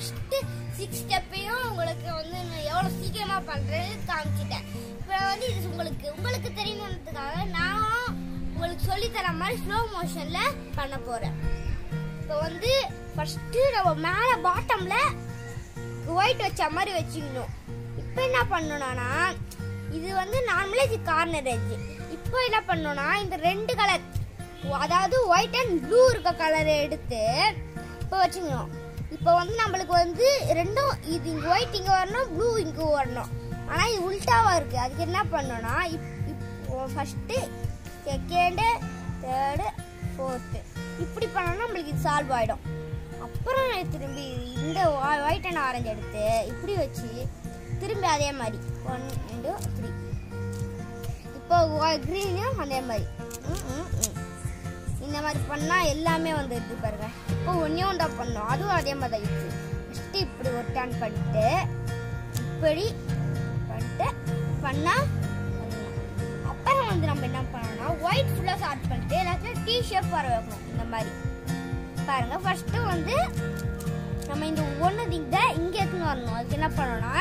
First six ஸ்டெப்பையும் உங்களுக்கு வந்து நான் எவ்வளோ சீக்கிரமா பண்றது காமிச்சிட்டேன். இப்போ வந்து இது உங்களுக்கு உங்களுக்கு தெரியணுன்றதுக்காக நான் உங்களுக்கு சொல்லித் தர மாதிரி ஸ்லோ மோஷன்ல பண்ண போறேன். இப்போ வந்து ஃபர்ஸ்ட் நம்ம மேலே பாட்டம்ல ஒயிட் வச்ச மாதிரி வச்சுக்கணும். இப்போ என்ன பண்ணணும்னா இது வந்து நார்மலே இது கார்னர் எஜ்ஜு இப்போ என்ன பண்ணணும்னா இந்த ரெண்டு கலர் அதாவது ஒயிட் அண்ட் ப்ளூ இருக்க கலரை எடுத்து இப்போ வச்சுக்கணும். இப்போ வந்து நம்மளுக்கு வந்து ரெண்டும் இது இங்கே ஒயிட் இங்கே வரணும் ப்ளூ இங்கே வரணும். ஆனால் இது உல்ட்டாவாக இருக்குது அதுக்கு என்ன பண்ணணும்னா இப் இப்போ ஃபஸ்ட்டு செகண்டு தேர்டு ஃபோர்த்து இப்படி பண்ணோம்னா நம்மளுக்கு இது சால்வ் ஆகிடும் அப்புறம் திரும்பி இந்த ஒயிட் அண்ட் ஆரஞ்சு எடுத்து இப்படி வச்சு திரும்பி அதே மாதிரி. ஒன் ரெண்டு த்ரீ இப்போ க்ரீனும் அதே மாதிரி. ம், ம், ம். இந்த மாதிரி பண்ணால் எல்லாமே வந்துடுது பாருங்க. இப்போ ஒன்றே ஒன்றா பண்ணோம். அதுவும் அதே மாதிரி தான் ஃபஸ்ட்டு இப்படி ஒரு டர்ன் பண்ணிட்டு இப்படி பண்ணிட்டு பண்ணால் அப்புறம் வந்து நம்ம என்ன பண்ணோம்னா ஒயிட் ஃபுல்லாக ஸ்டார்ட் பண்ணிட்டு எல்லாத்தையும் டீ ஷேப் வர வைக்கணும். இந்த மாதிரி. பாருங்க ஃபஸ்ட்டு வந்து நம்ம இந்த ஒன்று திங்க இங்க எடுத்துன்னு வரணும். அதுக்கு என்ன பண்ணோம்னா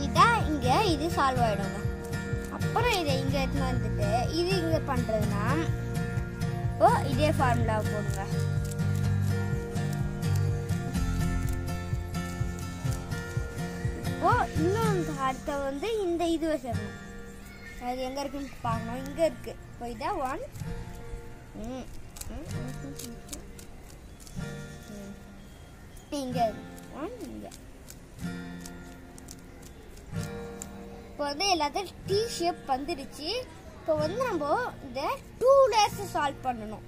பண்ணிட்டா இங்க இது சால்வ் ஆயிடுங்க. அப்புறம் இதை இங்க எடுத்துன்னு வந்துட்டு இது இங்க பண்றதுன்னா ஓ இதே ஃபார்முலா போடுங்க. இப்போ இன்னொன்று அடுத்த வந்து இந்த இது வச்சிடணும். அது எங்க இருக்குன்னு பார்க்கணும் இங்க இருக்கு. இப்போ இதான் ஒன் இங்க இருக்கு. வந்து எல்லாத்தையும் டி ஷேப் வந்துடுச்சு. இப்போ வந்து நம்ம இந்த டூ டேஸ் சால்வ் பண்ணணும்.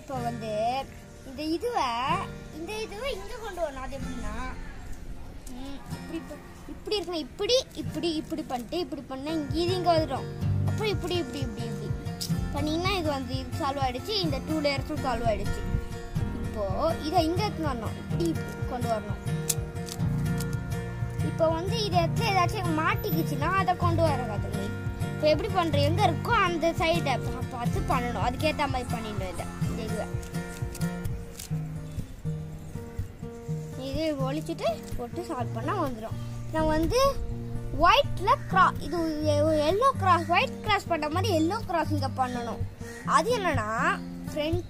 இப்போ வந்து இந்த இதுவை இந்த இதுவை இங்கே கொண்டு வரணும். அது எப்படின்னா இப்படி இப்படி இருக்கணும். இப்படி இப்படி இப்படி பண்ணிட்டு இப்படி பண்ணால் இங்கே இது இங்கே வந்துடும். அப்புறம் இப்படி இப்படி இப்படி இப்படி. பண்ணிங்கன்னா இது வந்து இது சால்வ் ஆகிடுச்சு இந்த டூ லேயர்ஸும் சால்வ் ஆகிடுச்சு இப்போது இதை இங்கே எடுத்துன்னு வரணும். இப்படி கொண்டு வரணும். இப்போ வந்து இது இடத்துல ஏதாச்சும் மாட்டிக்கிச்சுன்னா அதை கொண்டு வர கற்றுங்க இப்போ எப்படி பண்ணுறோம் எங்கே இருக்கோ அந்த சைடை பார்த்து பண்ணணும். அதுக்கேற்ற மாதிரி பண்ணிடணும் இதை. இதுவை. இது ஒழிச்சிட்டு போட்டு சால்வ் பண்ணால் வந்துடும் நான் வந்து ஒயிட்டில் கிரா இது எல்லோ கிராஸ் ஒயிட் கிராஸ் பண்ணுற மாதிரி எல்லோ கிராஸ் இங்கே பண்ணணும். அது என்னென்னா ஃப்ரண்ட்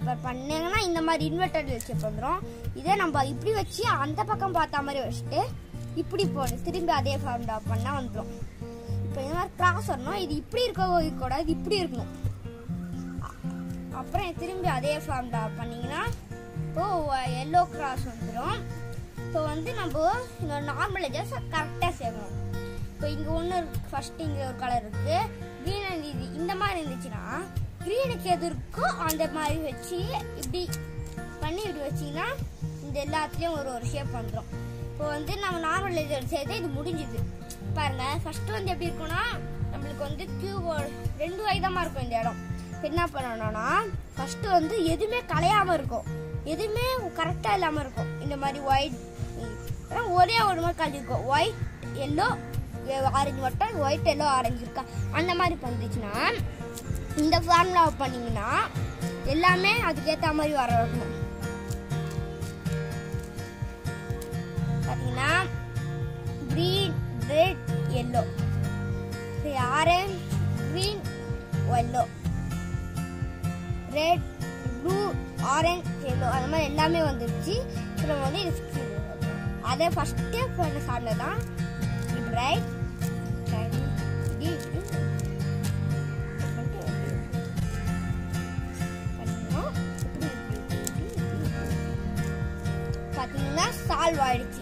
இந்த ப- பண்ணீங்கன்னா இந்த மாதிரி இன்வெர்டட் வச்சு வந்துடும் இதே நம்ம இப்படி வச்சு அந்த பக்கம் பார்த்த மாதிரி வச்சுட்டு இப்படி போடு. திரும்பி அதே ஃபார்ம்டா பண்ணால் வந்துடும் இப்போ இந்த மாதிரி கிராஸ் வரணும். இது இப்படி இருக்க கூடாது இது இப்படி இருக்கணும். அப்புறம் திரும்பி அதே ஃபார்ம்டா பண்ணீங்கன்னா இப்போ எல்லோ கிராஸ் வந்துடும் இப்போ வந்து நம்ம இந்த நார்மல் எஜஸ் கரெக்டாக சேர்க்கணும். இப்போ இங்கே ஒன்று ஃபர்ஸ்ட் இங்கே ஒரு கலர் இருக்குது க்ரீன் இது இந்த மாதிரி இருந்துச்சுன்னா க்ரீனுக்கு எது இருக்கோ அந்த மாதிரி வச்சு இப்படி பண்ணி இப்படி வச்சிங்கன்னா இந்த எல்லாத்துலேயும் ஒரு ஒரு ஷேப் வந்துடும் இப்போ வந்து நம்ம நார்மல் எஜர் செய்து இது முடிஞ்சுது. பாருங்க ஃபர்ஸ்ட் வந்து எப்படி இருக்கும்னா நம்மளுக்கு வந்து கியூப் ரெண்டு வயதமாக இருக்கும் இந்த இடம். என்ன பண்ணணும்னா ஃபர்ஸ்ட் வந்து எதுவுமே கலையாமல் இருக்கும். எதுவுமே கரெக்டாக இல்லாமல் இருக்கும். இந்த மாதிரி ஒயிட் ஒரே ஒரு மாதிரி கலி ஒயிட் எல்லோ ஆரஞ்சு மட்டும் ஒயிட் எல்லோ ஆரஞ்சு இருக்கா? அந்த மாதிரி வந்துச்சுன்னா இந்த ஃபார்முலாவை பண்ணீங்கன்னா எல்லாமே அதுக்கேற்ற மாதிரி வர வரணும் பார்த்தீங்கன்னா red yellow orange green yellow red blue orange yellow அந்த மாதிரி எல்லாமே வந்துருச்சு. அப்புறம் நம்ம வந்து இது fix பண்ணிடலாம். அதே ஃபஸ்ட்டே சால்வ்